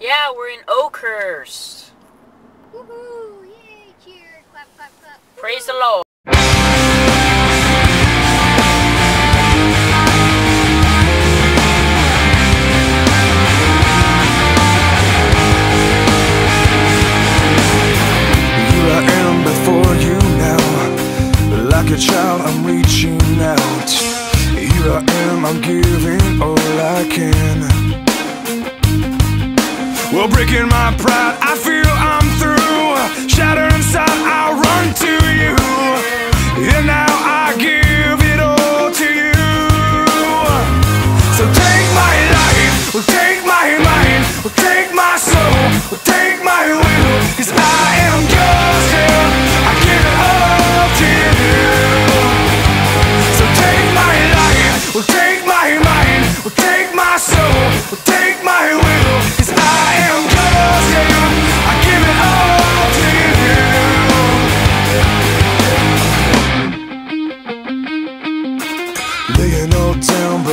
Yeah, we're in Oakhurst. Woohoo! Yay! Cheers! Clap, clap, clap. Praise the Lord. Here I am before you now. Like a child, I'm reaching out. Here I am, I'm giving Well, breaking my pride, I feel I'm through. Shattered inside,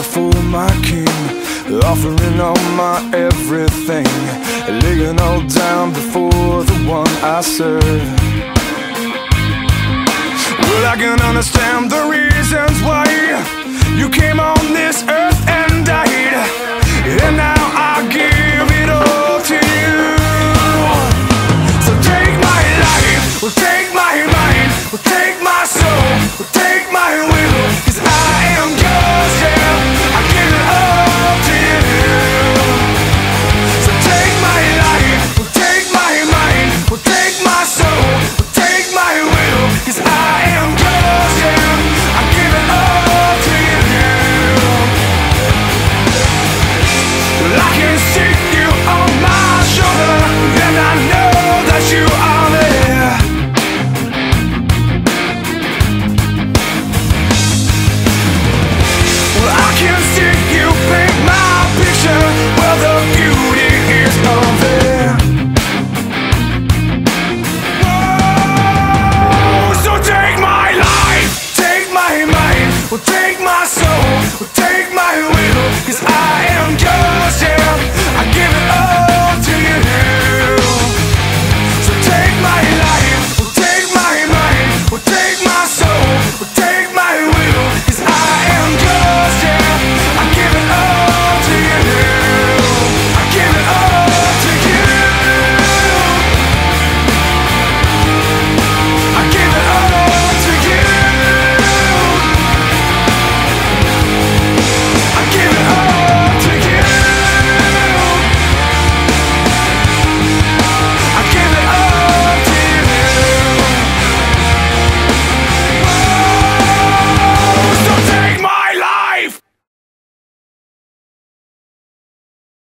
before my king, offering all my everything. Laying all down before the one I serve. Well, I can understand the reasons why